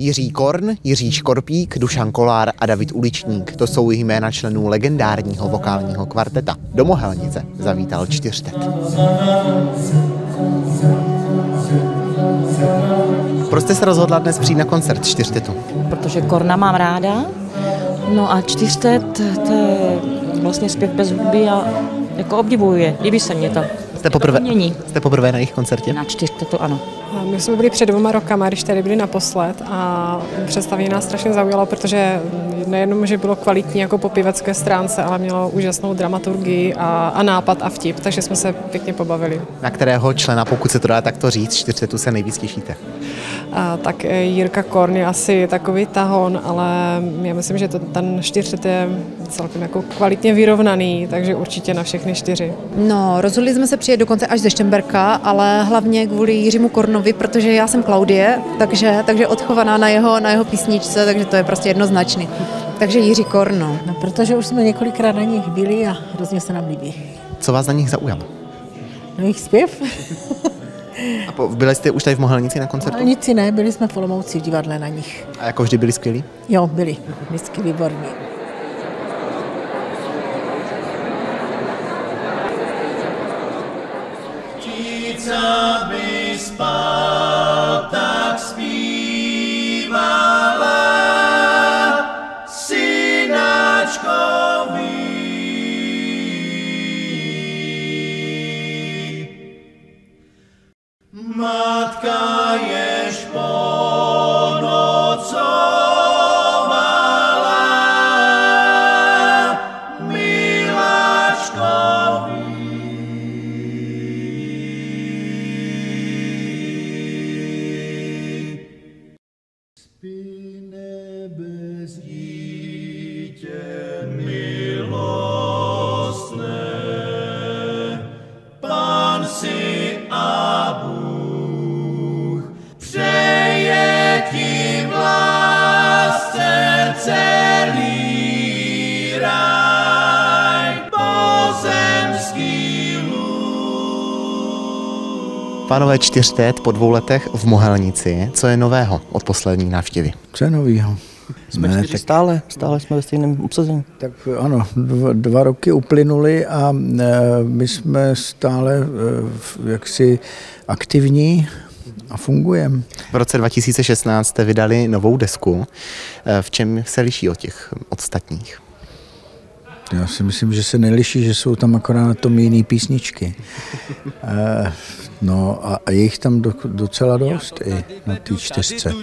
Jiří Korn, Jiří Škorpík, Dušan Kolár a David Uličník. To jsou jména členů legendárního vokálního kvarteta. Do Mohelnice zavítal čtyřtet. Proč jste se rozhodla dnes přijít na koncert čtyřtetu? Protože Korna mám ráda, no a čtyřtet, to je vlastně zpěv bez hudby a jako obdivuje, líbí se mě to. Jste poprvé, jste poprvé na jejich koncertě? Na čtyřtetu ano. My jsme byli před dvěma rokama, když tady byli naposled a představení nás strašně zaujalo, protože nejenom, že bylo kvalitní jako po pivecké stránce, ale mělo úžasnou dramaturgii a, a nápad a vtip, takže jsme se pěkně pobavili. Na kterého člena, pokud se to dá takto říct, čtyřtetu se nejvíc těšíte? A, tak eh, Jirka Korn je asi takový tahon, ale já myslím, že to, ten čtyřet je celkem jako kvalitně vyrovnaný, takže určitě na všechny čtyři. No, rozhodli jsme se přijet dokonce až ze Štemberka, ale hlavně kvůli Jiřímu Kornovi, protože já jsem Klaudie, takže, takže odchovaná na jeho, na jeho písničce, takže to je prostě jednoznačný. Takže Jiří Korno. No, protože už jsme několikrát na nich byli a hrozně se nám líbí. Co vás na nich zaujalo? No jejich zpěv. A po, byli jste už tady v Mohelnici na koncertu? Mohelnici ne, byli jsme v Olomouci v divadle na nich. A jako vždy byli skvělí? Jo, byli. Vždycky výborní. by spal, tak Matka jež ponocovala miláčkovi. Spí Pánové čtyřtet po dvou letech v Mohelnici. Co je nového od poslední návštěvy? Co je novýho? Jsme ne, tak, stále, stále jsme ve stejném obsazení. Tak ano, dva, dva roky uplynuly a e, my jsme stále e, jaksi aktivní a fungujeme. V roce 2016 jste vydali novou desku. E, v čem se liší od těch ostatních? Já si myslím, že se neliší, že jsou tam akorát na tom jiný písničky. E, no a, a je jich tam do, docela dost i na té čtyřce.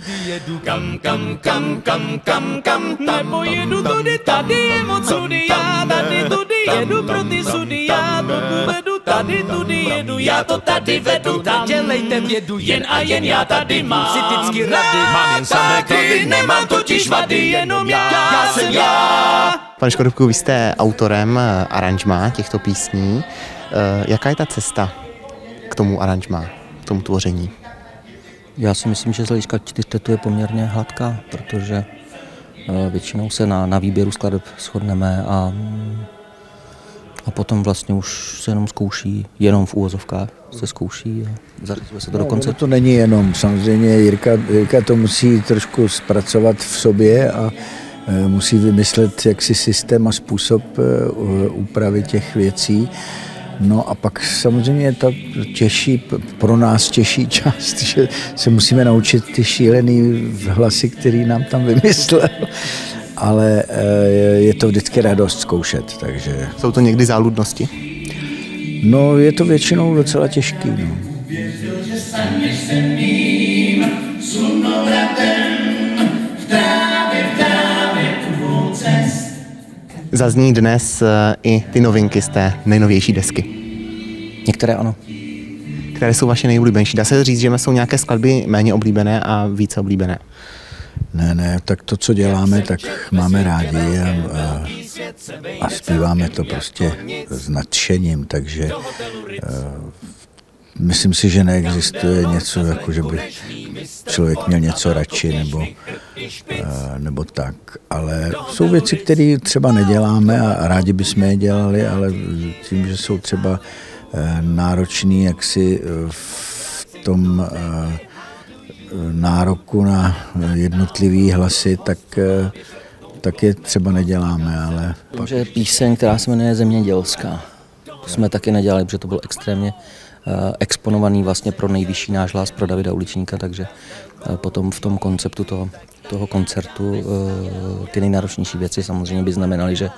Kam, kam, kam, kam, kam, kam, tam, jedu tudy, tady je moc sudy, já tady tudy jedu pro ty sudy, já to tu vedu, tady tudy jedu, já to tady vedu, tam. Dělejte vědu, jen a jen já tady mám. Si vždycky rady, mám jen samé klady, nemám totiž vady, jenom já, já jsem já. Pane Škodovku, vy jste autorem aranžma těchto písní. Jaká je ta cesta k tomu aranžma, k tomu tvoření? Já si myslím, že z hlediska čtyřtetu je poměrně hladká, protože většinou se na, na výběru skladeb shodneme a, a potom vlastně už se jenom zkouší, jenom v úvozovkách se zkouší a zařizuje se to no, do konce. To není jenom, samozřejmě Jirka, Jirka to musí trošku zpracovat v sobě a musí vymyslet jaksi systém a způsob úpravy těch věcí. No a pak samozřejmě ta těžší, pro nás těžší část, že se musíme naučit ty šílený hlasy, který nám tam vymyslel. Ale je to vždycky radost zkoušet, takže... Jsou to někdy záludnosti? No, je to většinou docela těžký, no. Věřil, že staneš se mým slunovratem v trávě, v trávě u dvou cest. Zazní dnes i ty novinky z té nejnovější desky. Některé ano. Které jsou vaše nejoblíbenější? Dá se říct, že jsou nějaké skladby méně oblíbené a více oblíbené? Ne, ne, tak to, co děláme, tak máme rádi a, a, a zpíváme to prostě s nadšením, takže a, myslím si, že neexistuje něco, jako že by člověk měl něco radši nebo, a, nebo tak. Ale jsou věci, které třeba neděláme a rádi bychom je dělali, ale tím, že jsou třeba náročný jaksi v tom nároku na jednotlivý hlasy, tak, tak je třeba neděláme, ale... Pak... Že píseň, která se jmenuje Zemědělská, to jsme taky nedělali, protože to bylo extrémně exponovaný vlastně pro nejvyšší náš hlas pro Davida Uličníka, takže potom v tom konceptu toho, toho koncertu ty nejnáročnější věci samozřejmě by znamenaly, že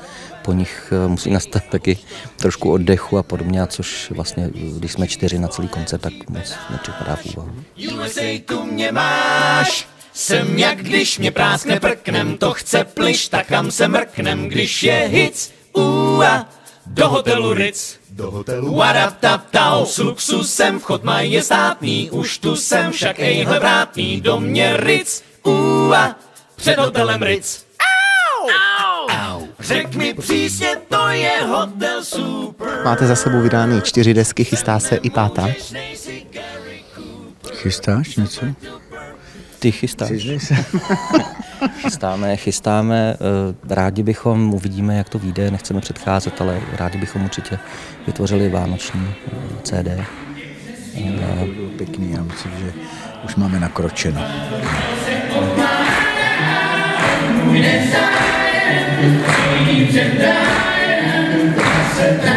po nich musí nastat taky trošku oddechu a podobně, a což vlastně, když jsme čtyři na celý koncert, tak moc nepřipadá v úvahu. USA tu mě máš, jsem jak když mě práskne prknem, to chce pliš, tak kam se mrknem, když je hic, ua, do hotelu Ritz. Do hotelu Warataptau s luxusem, vchod je státný, už tu jsem však ejhle vrátný, do mě Ritz, ua, před hotelem Ritz. Řek mi přísně, to je hotel super. Máte za sebou vydány čtyři desky, chystá se i pátá? Chystáš něco? Ty chystáš. chystáme, chystáme. Eh, rádi bychom, uvidíme, jak to vyjde, nechceme předcházet, ale rádi bychom určitě vytvořili vánoční eh, CD. Pěkný, já myslím, že už máme nakročeno. Inside, and dreams and dying,